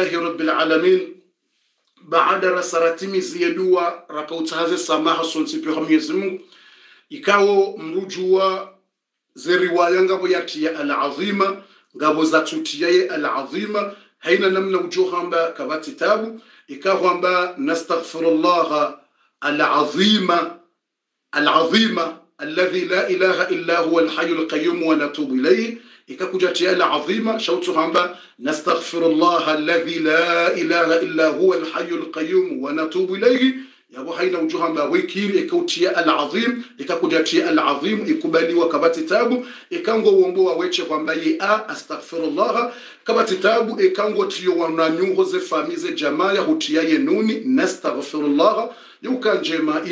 alhamdulillahi rabbil alamin baada rasaratimizi yedua rakautahaze samaha sonsipiha mwenyezi mungu ikawo mrujua zeriwaya ngabo yatiya alazima ngabo zatutiyaye alazima haina namna ujohamba kabati tabu ikahwamba nastaghfirullah alazima alazima alladhi la ilaha illa huwa alhayu alqayyum wa natubu ilayhi ikakuja tia adhima shautu hamba nastaghfirullah alladhi la ilaha illa huwa alhayyul alqayyum wa natubu ilayhi. Yabo haina ujuhamba wikiri ikautia alazim ikakuja tia alazim ikubaliwa kabati tabu ikango uombo waweche kwamba ye a astaghfirullah kabati tabu ikango tiyo wananyuho ze famize jamaa ya hutia ye nuni nastaghfirullah yukanjema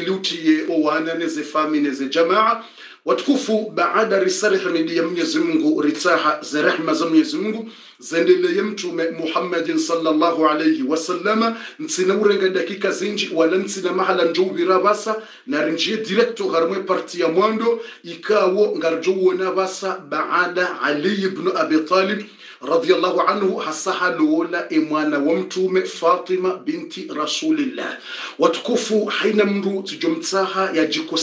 wanane ze famine ze jamaa watukufu baada risala ya Mwenyezi Mungu ritaha za rehma za Mwenyezi Mungu zendeleye mtume Muhammadin sallallahu alayhi wasallama ntsina urenga dakika zinji wala ntsina mahala njubira basa narinjiye directo harmwe parti ya mwando ikawo ngarjowona basa baada Ali ibn Abi Talib anhu hasaha lola emwana wa mtume Fatima binti Rasulillah. Watukufu haina mndu tijomtsaha ya jiko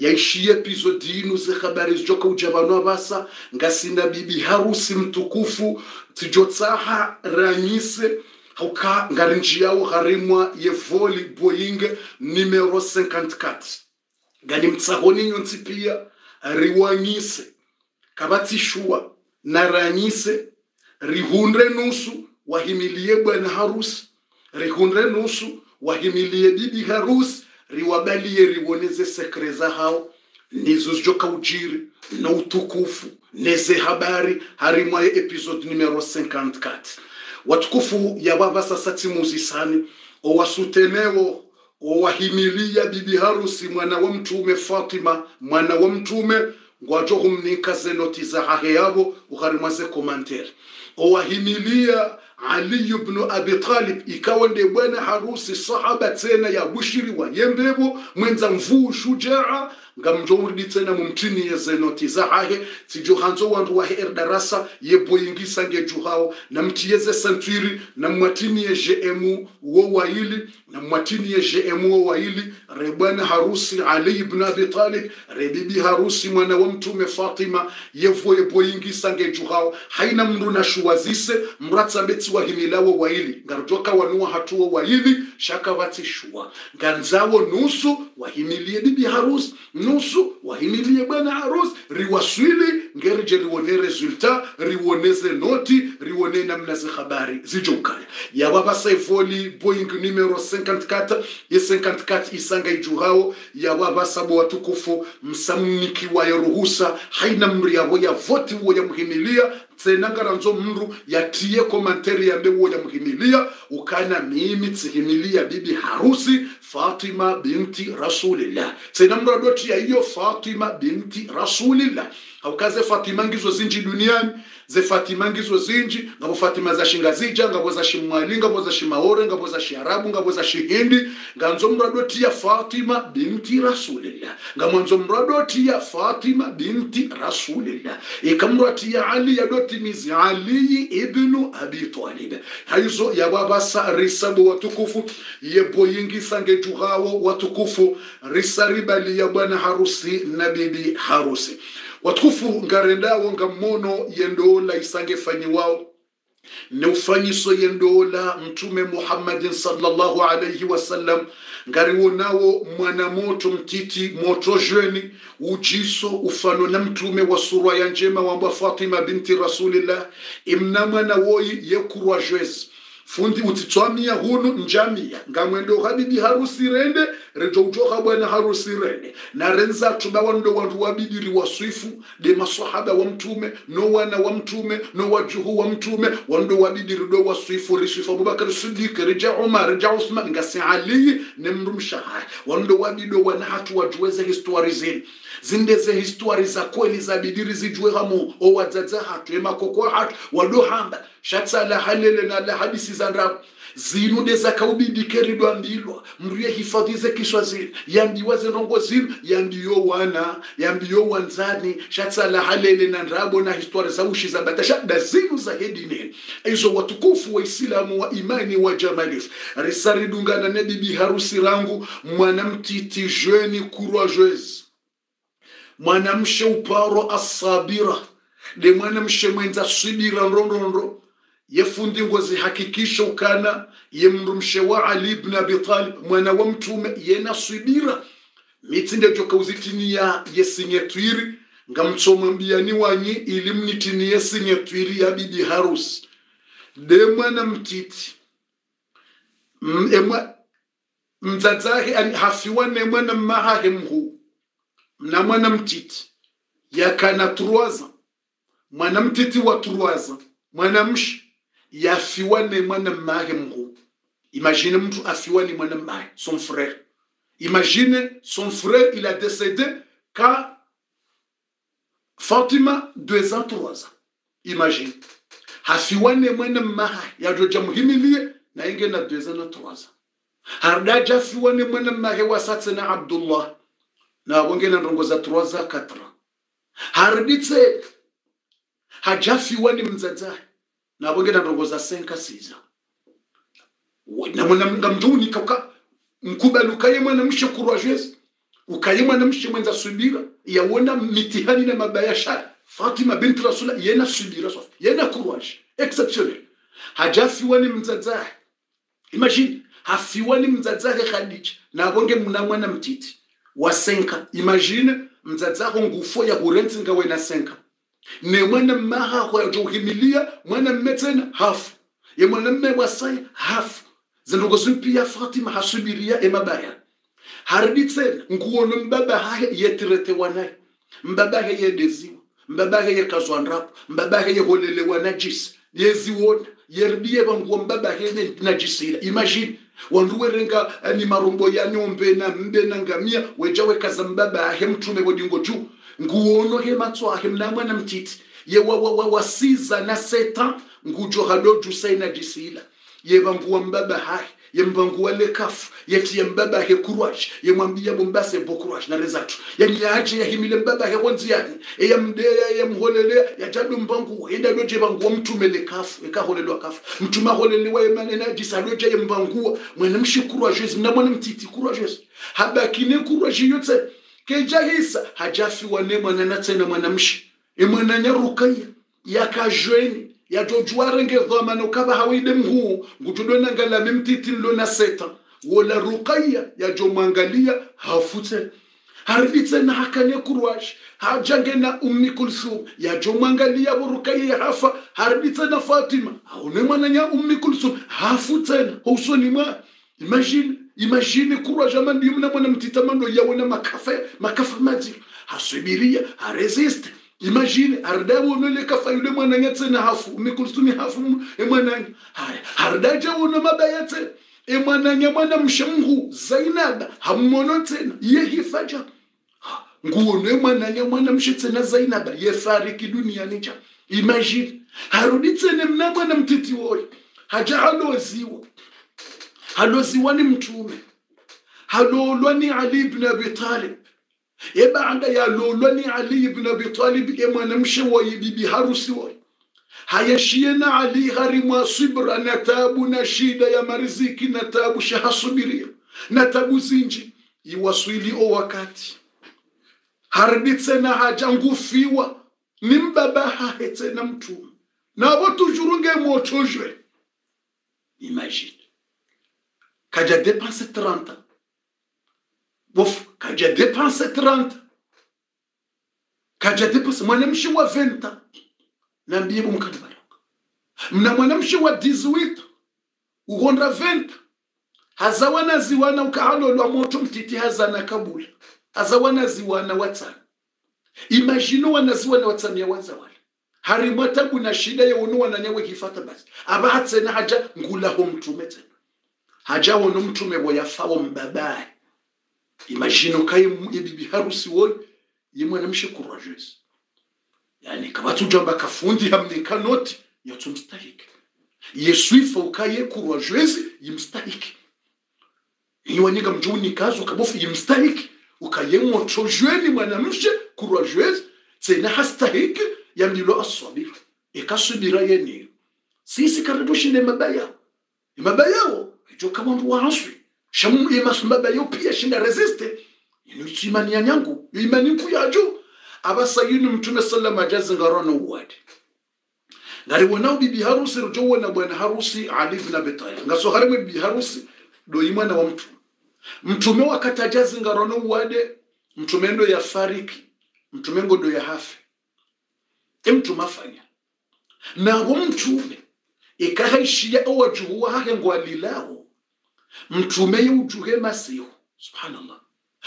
centre epizodi inu ze habari zijoka ujabano abasa ngasina bibi harusi mtukufu tijotsaha ranyise. Hauka ngarinji yao harimwa yevoli voli nimero numero 54 gani mtsahoni nyonsi pia? Riwanyise. Kabatishua na ranyise. Rihundre nusu wahimilie bwana harusi. Rihundre nusu wahimilie bibi harusi riwabalie riwoneze sekre za hao nizo zijoka ujiri na utukufu. Neze habari harimwaye episode numero 54 watukufu ya baba sasa timuzisani owasutenewo owahimilia bibi harusi mwana wa mtume fatima mwana wa mtume ngwajo humnika zenoti za hahe yabo uharimwaze komantere. Owahimilia ali ibn Abi Talib ikawa ndiye bwana harusi sahaba tena ya bushiri wa yembebo mwenza mvuu shujaa ngamjouridi tena mumtini ye zenoti za hahe tijo hanzo wandu wa her darasa ye boyingisa nge juhao na mtiyeze santwiri na mwatini ye GM wo waili na mwatini ye GM wo waili re bwana harusi Ali ibn Abi Talib re bibi harusi mwana wa mtume Fatima yevo yepo ingi sange juhao haina mndu na shuwazise mratsa betsi wa himilawo waili ngarjoka wanua hatuo waili shaka vati shua nganzawo nusu wahimilie bibi harusi. Nusu wahimilie bwana harusi. Riwaswili ngerije riwone resulta riwoneze noti riwone namna zi habari. Zijokaya yababa saifoli boeing numero 54 ye 54 isanga ijuhao yababa sabo watukufu msamniki waye ruhusa haina mri yavo ya voti uwo yamhimilia tsenangaranzo mndu yatiye komanteri yambe uwo yamuhimilia ukana mimi tsihimilia bibi harusi fatima binti rasulillah tsena mndu adotiya iyo fatima binti rasulillah aukaze fatima ngizo zinji duniani ze fatima ngizo zinji ngabo fatima za shingazija ngabo za shimwali ngabo za shimaore ngabo za shiarabu ngabo za shihindi. Nganzo mradoti ya fatima binti rasulillah. Ngamwanzo mradoti ya fatima binti rasulillah. Ikamrati ya ali yadoti mizi ali ibnu abi talib. Haizo ya babasa risabu watukufu yeboyingisa ngejuhawo watukufu. Risaribali ya bwana harusi na bibi harusi watukufu ngarendawo ngamono yendola isange fanyiwao ne ufanyiso yendola mtume muhammadin sallallahu alayhi wasallam ngariwonawo mwanamoto mtiti moto jweni. Ujiso ufano na mtume wa surwa ya njema wamba fatima binti rasulillah. Imnamwana woyi yekurwa jwezi. Fundi utitswamia hunu njamia. Ngamwendo habibi harusi rende rejo ujoha bwana harusi rende na renza tuba wando wandu wabidiri waswifu de maswahaba wa mtume no wana wa mtume no wajuhu wa mtume wando wabidiri do waswifu riswifu abubakar siddiq rija umar rija uthman ngasi ali ne mrumshaha wando wabido wana hatu wajuweze histori zini zindeze histori za kweli za bidiri zijue hamu o wadzadza hatu emakoko hatu wadohamba shatsala halele na la hadisi za ndaku zinude zakaubidikeridwa ndilwa mriye hifadhize kiswa zinu yambiwa zinongo zinu yambiyo wana yambiyo wanzani. Shatsala halele na ndrabo na historia za ushi za batasha da zinu za hedine. Izo watukufu wa isilamu wa imani wa jamalif risaridungana ne bibi harusi rangu mwanamtiti jweni courageuse mwanamshe uparo asabira. De mwanamshe mwenza subira ndondondo yefundi ngozi hakikisha ukana ye mrumshe wa ali ibn abi talib mwana wa mtume yena subira. Mitsinde joka sinyature ngamtsoma ngamtsomwambiani wanyi ili yesinye twiri ya bibi harusi de mwana mtiti. Mdzadzahe ani hafiwa ne mwana mmahahe mhu. Mna mwana mtiti. Yakana turwaza mwana mtiti wa turwaza mwana mshi yafiwa ne mwana mmahe mhu imagine mtu afiwa ni mwana mmahe son frère. Imagine son frère il a décédé quand Fatima deux ans trois ans. Imagine. Hafiwa ne mwana mmahe yajoja muhimilie na inge na deux ans na trois ans. Hardaja fiwa ne mwana mmahe wasatse na abdullah na wonge na ndongo trois ans quatre ans. Harditse hajafiwa ni mzadzahe na wonge na ndongo za senka siza na mwana ngamjuni kaka mkubali ukaye mwana mshe mwana mshe mwenza subira yawona mitihani na mabayashara sha. Fatima bint Rasula yena subira sof yena courage exceptionnel. Hajafiwani mzadzahe imagine hafiwani mzadzahe Khadija. Nabonge mna mwana mtiti wa senka. Imagine mzadzaho ngufo ya kurenzi ngawe na senka ne mwana mmaha ho mwanamme mmetena hafu ye mwana mme wasai hafu zindogo zimpi ya Fatima hasubiria emabaya haridi tena nguono mbaba hahe yetirete wanaye mbaba hahe yedeziwa mbaba hahe yekazwa ndrapo. Mbaba hahe yeholelewa najisi yeziwona yeridie banguo mbaba hahe najisila imagine wanduwerenga ni marombo ya nyombe na mbe na ngamia weja wekaza mbaba ahe mtume wodingo juu nguono he matso ahe mna mwana mtiti. Ye wa, wa, wa, wasiza na seta ngujo hado jusai na jisila. Ye banguwa mbaba hai ye mbanguwa le kafu yeti ye mbaba he courage ye mwambia bombase bo na rezatu ye nyaje ya himile mbaba he wonziani e ya mdeya ya mholele ya jadu mbangu enda doje banguwa mtume lekafu e kaholelwa kafu. Mtume holelewa ye manena jisa loje ye mbanguwa mwana mshi courageuse na mwana mtiti courageuse habakine courage yote keja hisa hajafiwa ne mwana na tena mwana mshi e mwana nyarukaya yakajweni yajojwarenge dhamana kaba hawide mhuu ngutudona ngalame mtiti na seta. Wola rukaya yajomwangalia hafute. Harbitse na hakane kurwash hajange na ummi kulsum yajomwangalia vorukaya ya hafa harbitse na fatima. Haune mwananya ummi kulsum hafutena housonimwa imagine imagine kurwash amandi mna mwana mtita mando yawona makafa makafa maji. Hasubiria haresiste imagine hardawonole kafa yule mwananya na hafu mikulsumi hafu emwananya haya hardaja wono mabaya tena emwananya mwana mshamngu zainaba hammono tena. Yehifaja nguono emwananya mwana mshe tsena zainaba yefariki duniani ja imagine harudi tsene mna mwana mtiti wori haja haloziwa haloziwa ni mtume. Halolwa ni ali ibn abi talib. Yebaada yalolwa ni ali ibn abi talib ye mwanamshe wa bibi harusi wa. Hayashie na ali harimwa sibra na tabu na shida ya mariziki na tabu shahasubiria na tabu zinji. Iwaswili o wakati. Harbitse tsena haja ngufiwa. Ni mbaba hahe tsena mtume. Nabo tujurunge motojwe imagine kaja dépensé 30 bof j'ai dépensé 30 kaja depense mwanamshi wa 20 nambie bumkani baraka mna mwanamshi wa 18 ugonda 20 hazawana ziwana ukahalolwa moto mtiti hazana kabula hazawana ziwana watana imagine wanaziwana watana ya wazawala harimwa tabu na shida ya unu wananyawe kifata basi. Aba hatsena haja ngulaho mtume tena haja wono mtume boyafawo mbabaye imagine ukaye bibi harusi woy yimwe mwanamshe courageuse yani kabatujamba kafundi hamne kanoti yatumstahiki yesuifa ukaye courageuse yimstahiki. Iwanyika mjuni kazo kabofu yimstahiki. Ukayemwoto jweni mwanamshe courageuse tsena hastahiki yamlilo aswabira ikasubira yeni. Sisi karibu shine mabaya. Mabayao ijo kama mtu waaswi shamu imas mabayo pia shinda resiste ino imani ya nyangu imani ku yajo abasayini mtume sallama ajazi ngarona uwadi. Ngari wonao bibi harusi rojo wona bwana harusi ali ibn abi talib. Ngaso harime bibi harusi do imwana wa mtu. Mtume wakati ajazi ngarona uwade mtume ndo ya fariki mtume ngodo ya hafi emtume afanya nawo mtume ikahaishia owajuhuwa hake ngwalilawo mtume yeujuhe masihu. Subhanallah.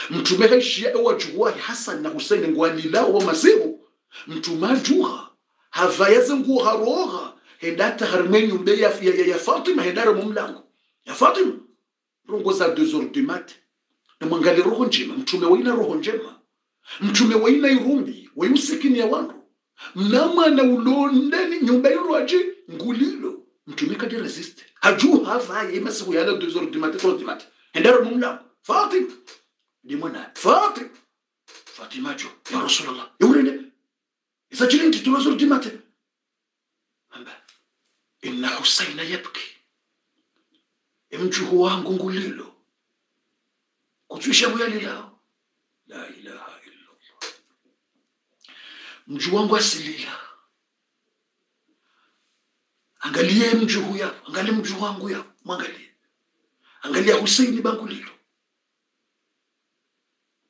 Mtume haishia owajuhuwa hasan na husein ngwalilawo wa masihu. Mtume ajuha. Havayaze nguo haroha. Hendata harimwe nyumba ya, ya, ya, ya fatima hendare mumlango ya fatima. Rongo za deux heures du mat namwangali roho njema. Mtume waina roho njema. Mtume waina irumbi. Wayusikini ya wandu mnamwana ulondeni nyumba irwaji ngulilo mtume kadi resist. Haju havaye masiku yala 2 dimati du dimati 3 mumla mat hendare mumlango fatima jo ya rasulullah. Yurene isajili nti 3 heures du dimati amba. Inna husaina yabki. Emjuhu wangu ngulilo. Kutwisha buyali lao. La ilaha illallah. Mju wangu asilila angalie mjuhu yapo angalie mji wangu yapo mwangalie. Angalia huseini bangulilo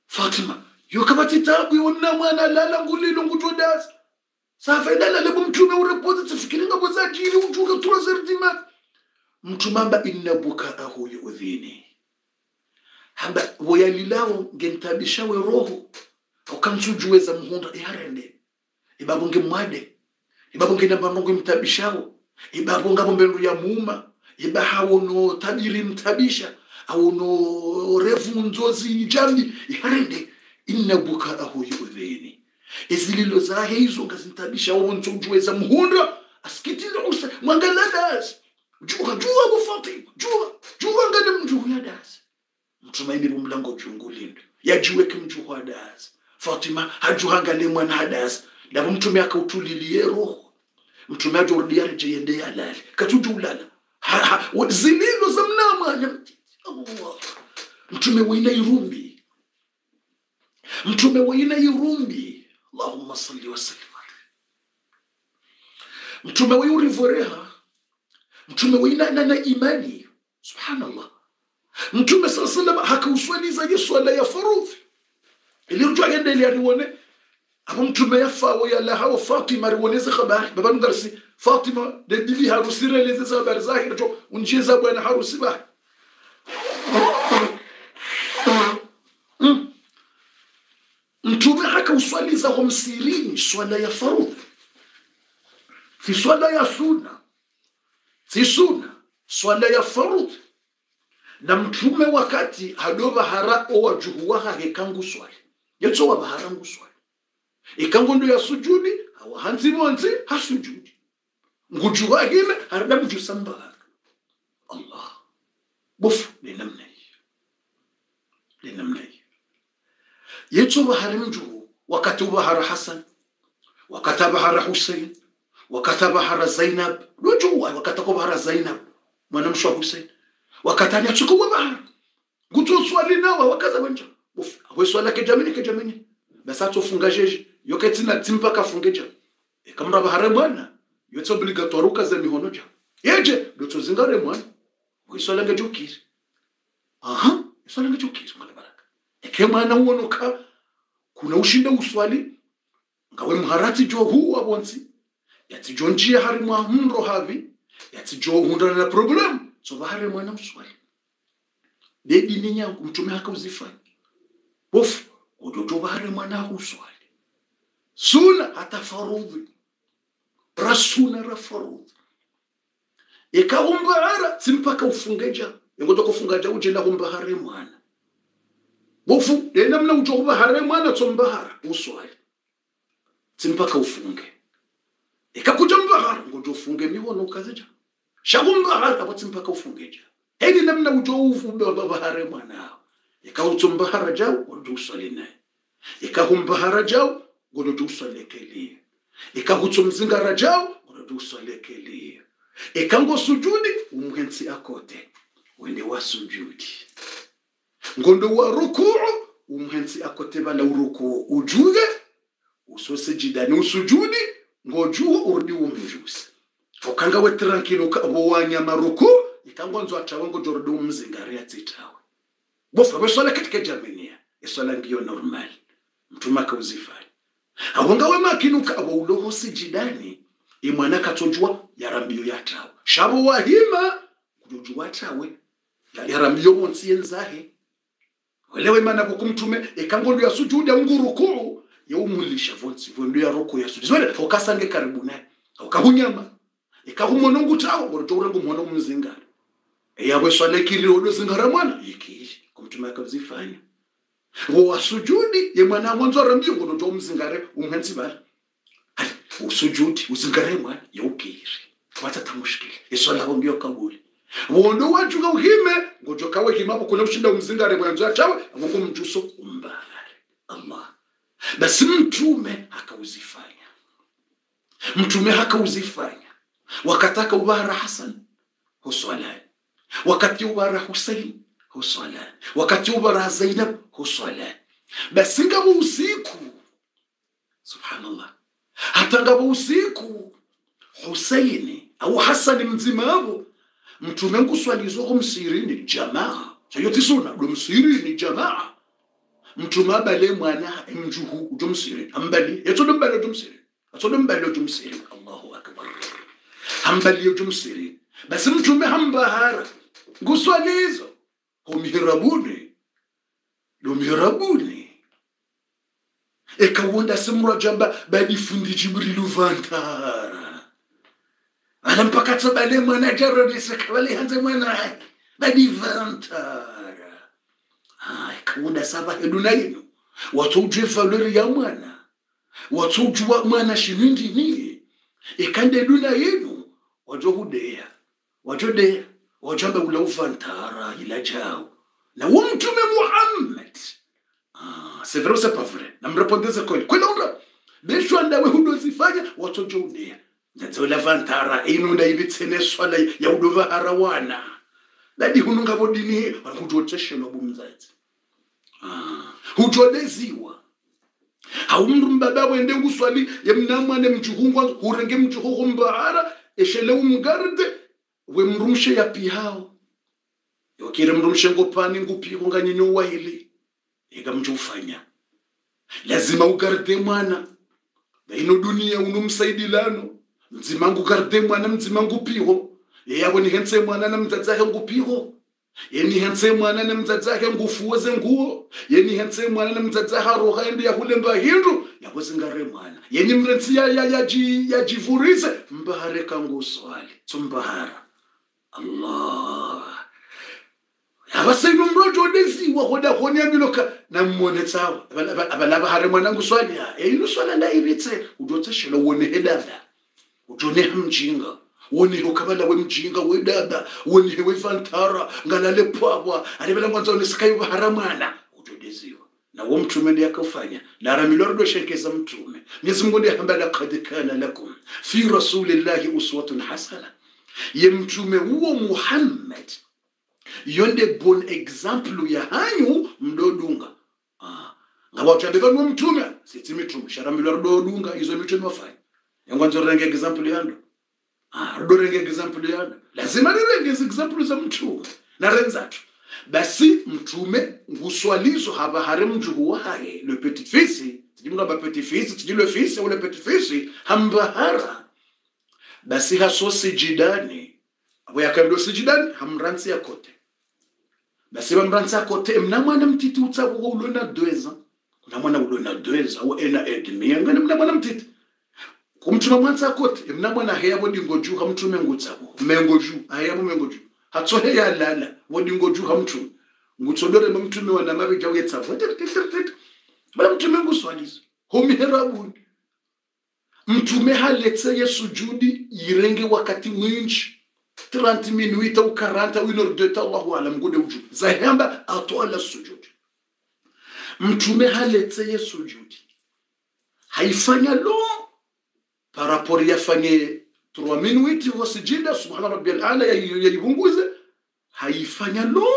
fatima yokabati tabu yonna mwana lala ngulilo ngutodasa safaidala lebo mtume urepoze tifikiringa bozajili ujuka turazerdimati mtu mamba inna bukaahu yuudhini hamba woyalilawo ngentabishawe roho. Ukansujuweza mhunda iharende ibabu ngemwade. Ibabu ngenamba ngemtabishawo ibabo ngabo mbendu ya muma iba hawono tabiri mtabisha awono revu nzozi jambi iharende inna bukaahu yuudhini izililo zahe izo ngazintabisha wo ujuweza muhundra asikitile usa mwangala dasi. Jua jua kufati jua jua ngane mjuhu ya dasi. Mtumaini bumlango jungulindo yajiweke mjuhu wa dasi. Fatima hajuhangale mwana hadasi labo mtume akautulilie roho mtume ajordiyareje yende yalale. Katujulala zililo za mnamwanya mtume waina irumbi. Mtume waina irumbi. Allahumma salli wasallim mtume wayurivoreha mtume waina nana imani. Subhanallah. Mtume saa salam yesu swala ya farudhi ilirjwa yendele ariwone abo mtume yafawo yalahawo fatima ariwoneze habari babangarsi fatima de bibi harusi relezeza habari zake nacho unjiza bwana harusi ba mtume hakauswaliza homsirini swala ya farudhi si swala ya suna si suna swala ya farudhi na mtume wakati hadova hara owajuhuwaha hekangu swali yetso wabaharangu swali ikangu ndo ya sujudi awahanzi monzi hasujudi ngujuwahime harada mjusambahara allah. Bofu linamna hiyo. Linamna hiyo. Yetso bahara mjuhu wakati ubahara hasan wakati abahara husein wakati abahara zainab. Lojuwa wakati akobahara zainab mwanamshu wa husein wakatani achukua bahara ngutu swali nawa wakaza wenja bufu we swala kejamini kejamini ke jamini basa tofunga jeje yoketi tsina timpa ka fungeja e kamra bahara mwana yotso obligatoire kaza mihonoja yeje doto zingare mwana. We iso ke jukiri aha iso ke jukiri mwana baraka. E ke mwana uonoka. Kuna ushinda uswali. Ngawe mharati jo huu abonsi yati jonjia hari mwa hundro havi. Yati jo hundana na problem. So bahare mwana uswali. Dedi ninyangu nyangu mtume akauzifanya bofu ujojo bahare mwana uswali suna hata farudhi rasuna ra farudhi. Ikaumbahara simpaka ufungeja ingoto kufungaja uje na umbahari mwana. Bofu namna utokubahara mwana tsombahara uswali tsimpaka ufunge. Ikakuja mbahara ngojo ufunge miwono ukazija shakumbahara abo tsimpaka ufungeja hedi namna utoufume wababahare mwana. Ikautombahara jau ngojo uswali naye ikahumbahara jau ngojo uswalekelie ikahutsomzingara jau ngojo uswalekelie ikango sujudi umwensi akote wende wa sujudi ngondo wa rukuu umwensi akote bala urukuu ujuge usosejidani usujudi ngojuo urudi umjusi ukanga we tranquilo ka wanyama ruku ikangonzo atawe ngojo urudi umzingari atsitawe bofa beswala katika jaminia eswala ngiyo normal. Mtumaka kauzifanya awanga we makinuka abo uloho sijidani imwana katojwa yarambiyo yatawe. Shabo wahima kujojwa tawe yarambiyo monsi yenzahe. Welewe mana kukumtume ikangondo ya sujuda ngurukuu yaumulisha vonsi vondo ya roko ya sudi zwele okasange karibu naye okahunyama. Ikahumono ngutawo ngoroto urengo mhono mzingara weswa nekiri odo zingara mwana. Ikishi kumtume akazifanya wo yemwana ye mwana mwanzo rambio ngono to mzingare umhensi bala ari usujudi uzingare mwana yaukiri tamushikile tamushkili iswala ngio kabule wondo wajuka uhime ngojo kawe hima kuna ushinda umzingare mwanzo achawe ngo mjuso umbare Allah basi mtume akauzifanya mtume hakauzifanya. Wakataka ubara hasan huswalani wakati ubara husein huswalani wakati ubara zainab huswala basi ngabo usiku. Subhanallah. Hata ngabo usiku husaini au hasani mzimavo mtume nguswalizoho msirini jamaa. Sayotisuna do msirini jamaa. Mtume abale mwana emjuhu msirini ambali yatodo mbali ujumsiri atodo mbali ujumsiri allahu akbar. Hambali msirini basi mtume hambahara. Nguswalizo humihirabuni lumihirabuni ekawunda semura jamba balifundi jibrilu vantara ala mpaka tabale mwana jarodise kabali hanze mwana badi vantara ikawunda saba heduna yinu watoujwe valori ya mwana. Watoujwa mwana shinundini ikande duna yinu wajohudeya wajodeya wajamba ulauvantara ilajao ila jao. Na wo mtume muhammad. Ah, c'est vrai ou c'est pas vrai namrepondeze kweli kweli unda beshwandawe hudozifanya watojohudeya nzazola vantara inunda ibitsene ya udova harawana ladi hununga bodini hutoteshelwa bumzazi Ah, hutoleziwa haumru mbaba wende nguswali yemnamwane mjuhungwa hurenge mjuhuhu mbahara eshele umgarde we mrumshe ya pihao yokire mrumshe ngopani ngupiho nganyinyo waili? Ega mjufanya lazima ugarde mwana. Baino dunia unomsaidilano mzima ngugarde mwana mzima piho yeyabo nihense mwana na mdzadzahe ngupiho. Yenihense mwana ne mdzadzahe ngufuoze nguo. Yeni hense mwana ne mdzadzahe roha ende yahulemba hindu. Yakozingare mwana. Yenimrensi ya ya ya, yajivurise mbahare kangu swali. Tsumbahara Allah. Abasaino odesi odeziwa hoda honya miloka. Na mmone tsawa. Abalaba hare mwana ngu swali ya. Eino swala nda ibitse udotseshela wone hedada udone mjinga. Wonihe ukabala wemjinga wedada wonihe wefantara ngalale pwabwa. Alibela mwanza onesikayo haramwana utodeziwa na wo mtume ndiye akafanya. Na ramilordo shekeza mtume. Mnyezi Mungu ndiye hamba kana lakum. Fi rasulillahi uswatun hasana ye mtume huo Muhammad. Yonde bon example ya hanyu mdodunga. Ah ngabawuchandeka no mtume. Sitsi mitume sharamilordo rudodunga izo mitume wafanya yangwanzo renge example yando ridorenge example yando lazima rirenge example za mtume. Narenzatu basi mtume nguswalizo haba hari mjuhu wahaye. Le petit fils tijimga ba petit fils tijile fils ou le petit fils hambahara basi haso sijidani. Abo yakando sijidani ya yakote basi bamransi yakote mna mwana mtiti utsabu ulona 2 ans na mwana ulona 2 ans au ena edmi ngana mna mwana mtiti. Kumtuma ya kote mnamwana heya bodingoju hamtume ngutsabo mengoju aya mengoju. Hatsohe ya lala bodingoju hamtume ngutsodore mtume wana mavija uyetsavu bala mtume nguswalizo homiherabuni mtume haletse haletseye sujudi yirenge wakati mwinji. 30 minuita au 40 ou Allahu alam gude uju zahemba atwala sujudi. Mtume haletse haletseye sujudi haifanya lo parapori yafanye 3 minutes wasijida subhana rabbi ala yaibunguze haifanya lo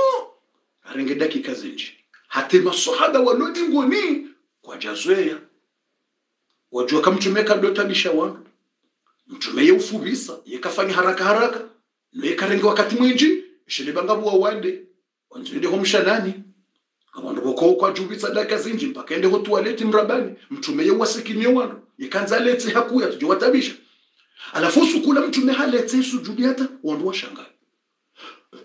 arenge dakika zinji hate masahaba walodingoni kwa wajua kamtume kadotanisha wandu mtume yeufubisa yekafanya haraka haraka noyekarenge wakati mwinji shilibangabuwa wande. Wanziendeho mshanani abandu boko kwajubitsa daka zinji mpaka endeho tuwaleti mrabani mtume yeuwasikimie wandu yekanza aletse hakuya tuje watabisha alafu sukula mtume haletse sujudi hata wandu washanga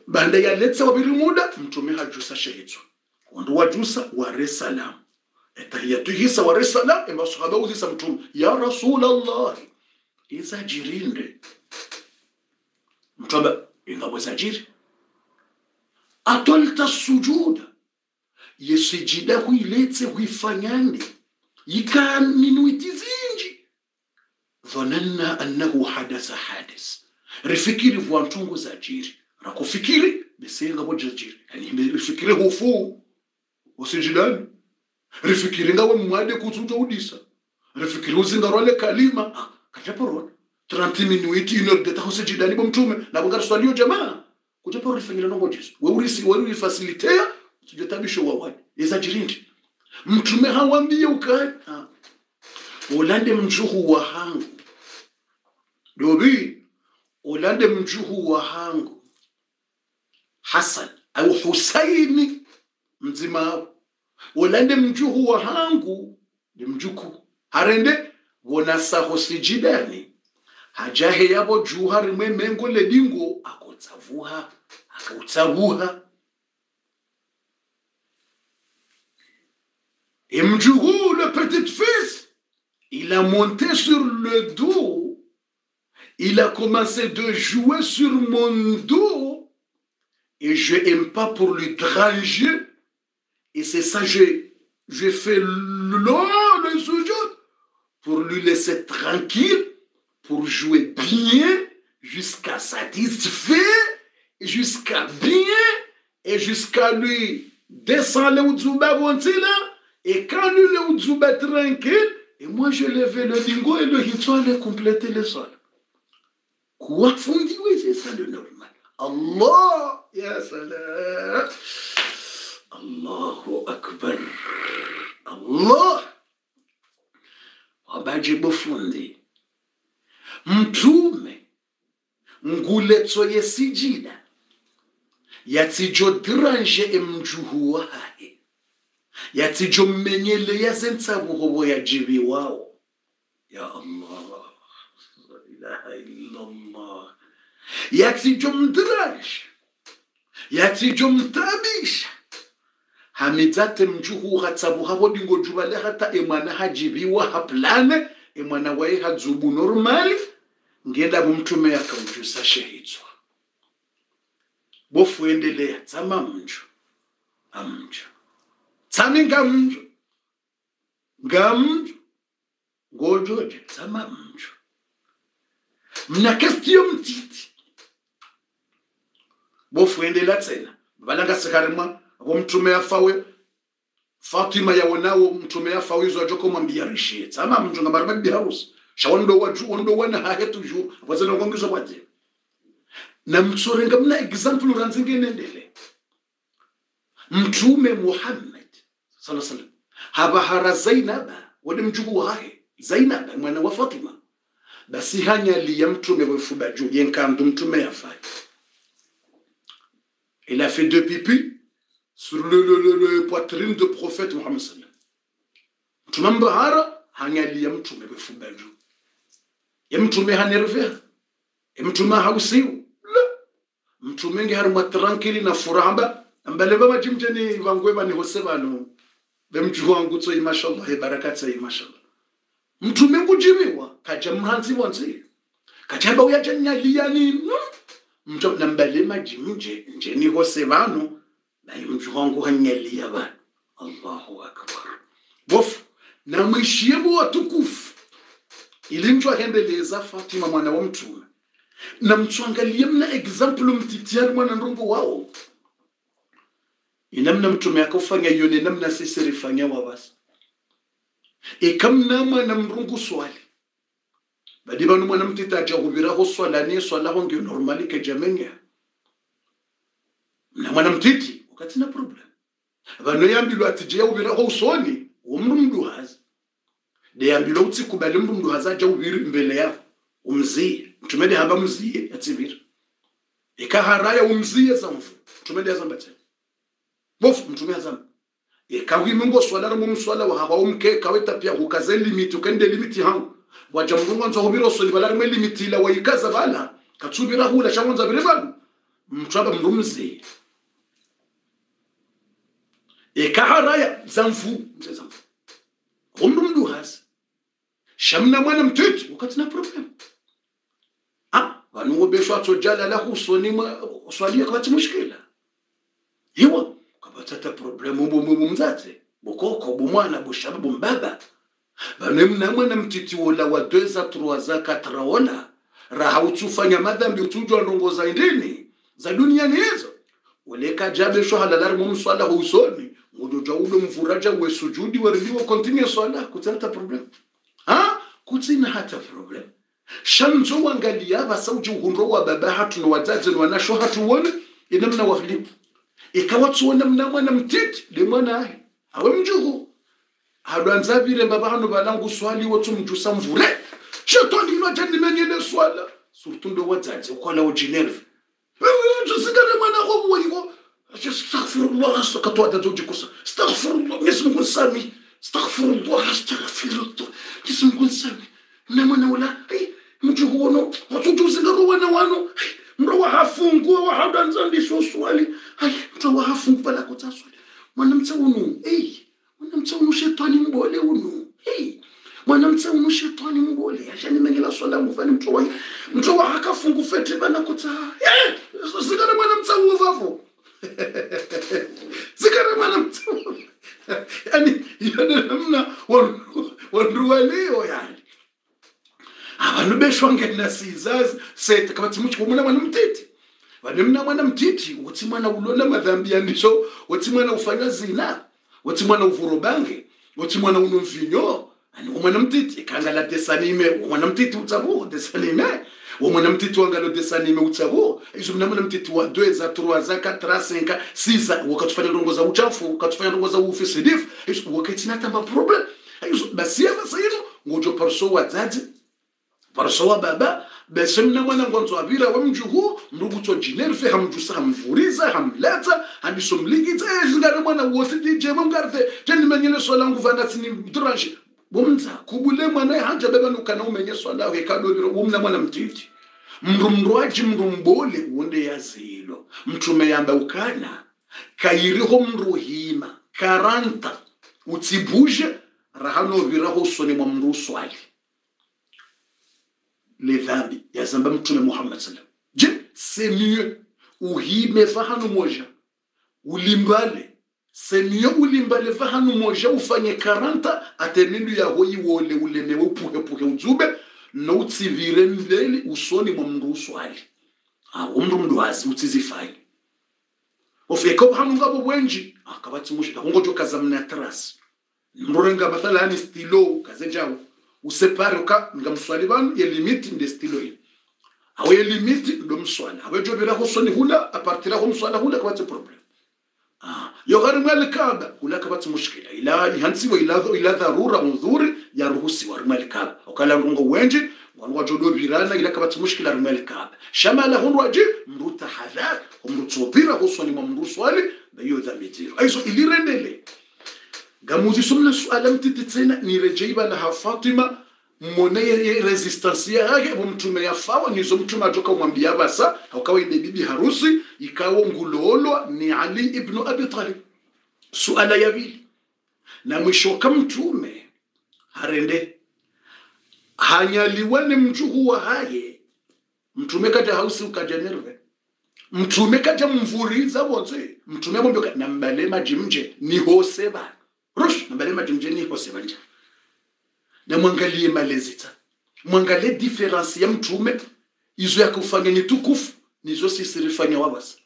banda yaletse wabiri muda mtume hajusa shehitswa wandu wajusa ware salam etahiyatu hisa ware salam uzisa mtume. Ya rasulallahi izajirinde mtume ingabo atolta sujuda. Yesijida huiletse huifanyande. Yika minuiti zinji. Dhananna annahu hadasa hadis rifikiri vwantungu zajiri rakufikiri besenga yani rifikiri hufuu usijidani rifikiri ngawe mwade kuti udisa. Rifikiri uzingarwale kalima. Kachaporona kajaporona 30 minuti une heure de temps usijidani bo mtume na bonga swalio jamaa. Kujaporo rifanyira nongo jesu. Weurisi weuri facilitea tujatabisho wawani ezajirindi mtume hawambie ukata ulande mjuhu wa hangu. Dobi ulande mjuhu wa hangu. Hasan au husaini mzima le petit-fils, il a monté sur le dos. Il a commencé de jouer sur mon dos. Et je n'aime pas pour lui dranger. Et c'est ça, j'ai j'ai fait le, le sujoud pour lui laisser tranquille, pour jouer bien, jusqu'à satisfaire, jusqu'à bien, et jusqu'à lui descendre au Djouba et quand lui le Djouba tranquille, et moi je levais le dingo et le hitouan et compléter le sol. Quoi fondi, oui, c'est ça le normal. Allah, ya salam. Allahu Akbar. Allah. Wabajibu fundi. Mtume. Nguletso yesijida yatsijodiranje emjuhu wahaye yatsijomenyele yazentsabuhobo yajibiwawo ya allah. La ilaha illallah. Yatsijomdiranje yatsijomtabisha hamidzate mjuhu dingo dingojubale hata emwana hajibiwa haplane emwana waye hadzubu normali ngenda mumtume yakamjusa shehitswa. Bofuendelea tsama mnju amnju tsami ngamnju ngamnju ngojoje tsama mnju mna kestiyo mtiti. Bofuendela tsena balanga sikarimwa mtume yafawe fatima yawonawo mtume yafawe izo ajoko mwambia rishe tsama ngamara ngamarima biharusi shawondo waju wondo wana hahe toujours wazana ngongizo kwaje na mtsorenga mna example ranzingenendele mtume muhammad sallallahu alaihi wasallam haba habahara zainaba wode mjugu wahe zainaba mwana wa fatima. Basi hanyali ya mtume wefuba juu yenkandu mtume yafai il a fait deux pipis sur le, le, le, le poitrine de prophète muhammad sallam. Mtume mbahara hanyali ya mtume wefuba juu ya mtume hanervea ya mtume hausiu. Mtume ngi hari matarankili na furahamba mbale baba jimjeni vangwe bani hose banu bemjuhu wangu tso mashallah. Barakat sai mashallah. Mtume ngujimiwa kaja mhanzi wanzi. Kaja ba uya janya liyani no. Mtu na mbale majimje hose banu mtu wangu allahu akbar bofu na mwishiemo watukufu ili mtu fatima mwana wa mtume. Na mtuangalie mna example mtitiani mwana ndongo wao. Inamna mtume akofanya yone namna sisi rifanya wabasi ikamna mrungu swali. Badi banu mwana mtita jahubiraho swala ni swala honge normali ke jamenya na mwana mtiti wakati na problem bano yambilwa atije kwa usoni. Umru mduhazi de yambilo utsi kubali mndu mduhazi aja ubiri mbele ya umzie mtumede hamba mzie yatsibira ikaharaya umzie zamfu mtumede tena bofu mtume azamba ikawimi mungo swala mu mswala wa hawa umke kaweta pia hukaze limit ukende limit hao waja mrungu nzo hubiro swali bala mwe limit la waikaza bala katsubira hula changonza bire bana mtwaba mrumzi ikaharaya zamfu mse zamfu. Umru mdu hasi. Shamna mwana mtiti wakati na problem. Ah vanungo besho atojala la husoni mwa swali wakati mushkila. Hiwa kabatata problemu bumbu mzaze bukoko bumwana bushaba bumbaba mna mwana mtiti wola wa dweza truaza katraola raha utsufanya madhambi utujwa ndongo za indini za dunia ni hizo. Uleka jabe sho halalar mum swala ngujoja udo mfuraja we sujudi wariliwa continue swala hata problem. Ha? Kutina hata problem. Shamzo wangalia basauji uhunro wa baba hatu na wazazi na wanasho hatu wone inamna wafilimu ikawa tuona mna mwana mtiti de mwana ahe awe mjuhu. Hadwanzavire mbaba hano balangu swali watu mjusa mvure. Shetani ino menye menyele swala. Surtout ndo wazazi ukola ujinerve. Tusigare astaghfirullah astakatwa da doji kusa astaghfirullah nismu kun sami astaghfirullah astaghfirullah. Nismu kun sami na mwana wala? Mjuhu wono watu zingaro wana wano. Mro wa hafungua wa hadanzandisho swali. Ai mro wa hafungua la kota swali. Mwanamtsa unu ei mwanamtsa unu shetani mbole unu ei mwanamtsa unu shetani mbole. Ashani mengela swala mufani mtu wa mtu wa hakafungu fete bana kota. Eh zikana mwanamtsa unu zikaremanamtu yani yona namna wanruwaleyo yani abantu benshi wangenasizazi seta kabatsi mwana mtiti vane mwana mtiti wotsi mwana ulona madhambi yaniso wotsi mwana ufanya zina wotsi mwana uvurobange wotsi mwana unomvinyo ani umwana mtiti ikanga la umwana mtiti utsabu tesanime desanime umwana mtiti wangalo desanime utabo izo mna mwana mtiti wa 2 za 3 za 4 5 6 wakatufanya ndongo za uchafu wakatufanya ndongo za ufisidifu izo wakati natamba problem. Izo basi ama hizo ngojo parso wazazi parasowa bese mna mwana ngonzo avira wa mjuhu ndugu to jinerfe hamjusa hamvuriza hamleta handisomligita ezingare mwana wote dijema mgarte jeni menyele swala nguva natsini tranche bomza kubule mwana hanja beba nukana umenye swala ke kadoliro umna mwana mtiti. Mndu mndwaji mndu mbole wonde yazilo mtume ukana kairiho mndu hima karanta utsibuje rahano viraho soni mwa mndu ya zamba mtume Muhammad sallam. Je c'est mieux uhime fahanu moja ulimbale mieux ulimbale fahanu moja ufanye 40 atemindu ya hoyi wole ulemewe upuhe puhe uzube na utsivire mveli usoni mwa mndu uswali. Umndu mndu azi utsizifai. Ofeko hanu ngabo bwenji akabati mushika ngojo kazamna trasi mrurenga mathala yani stilo kazenjawo usepare uka nga mswali banu ye limiti nde stilo ye. Awe ye limiti ndo mswali. Awe jo bira husoni hula apartira hum swala hula kabati problem ah yo kulaka kabati mushkila ila ihansi wa ila ila dharura unzuri ya ruhusi wa mwali kaba ukala ngongo wenji wanwa jodo birana ila kabati mushkila mwali kaba shamala hun waji mruta hadar umrutsobira husoni mamruswali bayo dhamitiro aizo ilirendele. Gamuzi sumna suala mtiti tena nirejeiba laha fatima mone ye resistance yake mtume yafawa nizo mtume atoka umwambia basa akawa ile bibi harusi ikawa ngulolwa ni ali ibn abi talib. Suala ya pili na mwisho kama mtume harende. Hanyaliwa ni mjuhu wa haye. Mtume kaja hausi ukaja nerve. Mtume kaja mvuriza wote mtume bombe nambale majimje ni hose ba rush nambale majimje ni hose na mwangalie malezi mwangalie difference ya mtume izo ya kufanya ni tukufu nizo sisi rifanya wabasa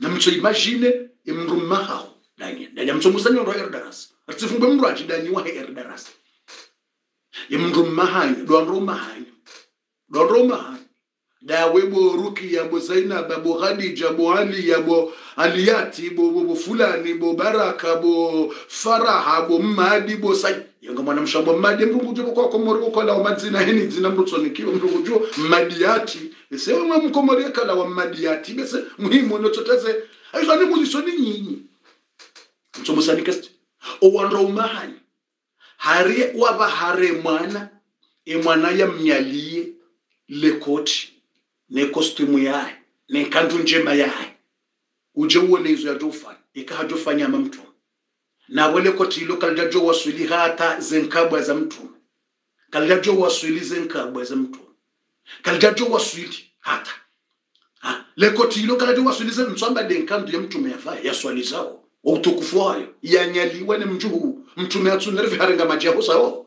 na mtu imagine imruma hao danye danye mtu musanyo ro erdaras artifumbe mru aji danye wa erdaras imruma hanyo do roma hanyo do roma hanyo dawe bo ruki bo zainaba bo khadija bo ali bo aliyati bo, bo, bo fulani bo baraka bo faraha bo madi bo sai yanga mwana mshambo madi mrungu bo kwa mori ko la madzina hini dzina mrutsoni kiwa mrungu jo madiyati ese mwe mkomori kala wa mmadiyati bese muhimu no toteze aisha ni nyinyi. Mtsomusani o wanro mahani hari waba hare mwana e mwana ya ne costume yaye ne kantu njema yaye uje uone izo yajofanya ikahajofanya ama mtu. Na wale koti ilo kalijajo waswili hata zenkabwa za mtu. Kalijajo waswili zenkabwa za mtu. Kalijajo waswili hata. Ha. le koti ilo kalijajo waswili zen msamba de nkantu ya mtu meyafaya ya swali zao. Wa utukufu wayo. Yanyaliwa ne mjuhu mtume atsunerve harenga majaho sawo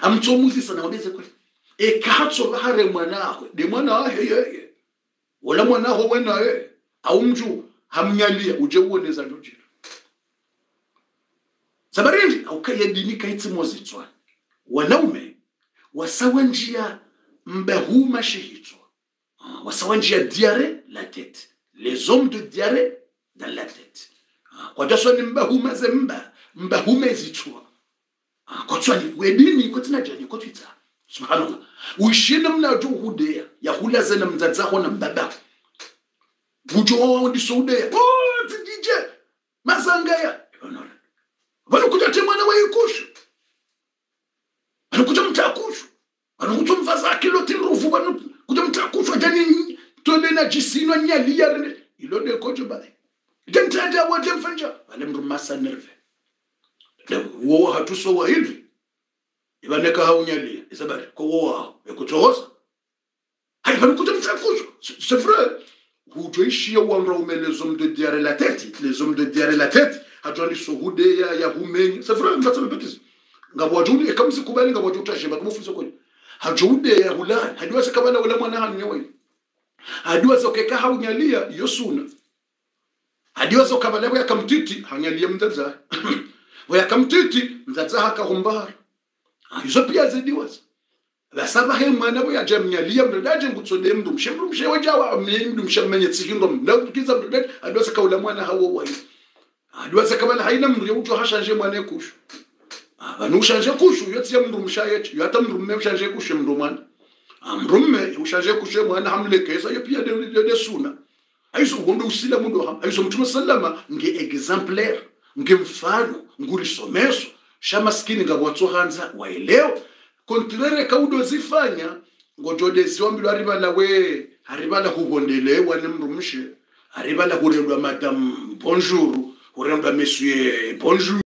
amtsomuzi sana wabeze kweli ekahatso bahare mwanawe de mwana wahe yeye wala mwanaho wena yeye au mju hamnyalia uje uoneza ndojira sabarindi aukaye dini kaitsimo zitswa. Wanaume wasawa njia mbehu shehitswa wasawa njia diare la tete. Les hommes de diare dans la tete. Kwa jaso ni mbahuma ze mba mbahume zitswa kwa tswani wedini kotsina jani kotwitsa subhanallah. Uishine mnatu hudeya ya. Hula zena mzadza hona mbaba. Bujo ndi soudeya oh tijije mazanga vanokuja te mwana waikushu vanokuja mtakushu vanokuja mvaza kilo tirufu vanokuja mtakushu ajani tole na jisino nyalia rene. Ilode kojo bae jentata wate mfanja. Vale mru nerve. Wo hatusowa hivi ibaneka haunyalia isabari ko wo ekutohoza hai vanokuja mtakushu c'est vrai hutoishia wanra umelezo de diare la tête les hommes de diare la tête hajwani sohude ya ya humenyi. C'est vrai ngatsa betizi ngabwajuli ekamsi kubali ngabwajuli utasheba kumufuza kwenye. Hajude ya hulani. Hajuwase kabana wala mwana hanyewe hadiwa okeka haunyalia yosuna hadiwa zokabala ya kamtiti hanyalia mzaza wa kamtiti mzaza hakahumbara hizo pia zidiwa basaba he mwana mndaje ngutsode mndu mshe mndu mshe wajawa mndu mshe mmenye tsihindo mndakiza mndaje hadiwa kaula mwana hawo wayo adiwaza kabala haina mndu hasha hashanje mwana kushu. Vanu ushanje kushu yotsiya mndu mshayechi yata mndu mme ushanje kushu mndu mwana. Mndu mme ushanje kushu mwana hamlekesa yo pia de suna. Aizo gondo usila mundu ham aiso mtume sallama nge exemplaire nge mfano nguri someso shamaskini ngabwatsohanza waeleo kontrere kaudo zifanya ngojode siwambilo aribala we. Arivala hubondelewa ne mndu mshe aribala kurendwa madam bonjour. Uremba monsieur bonjour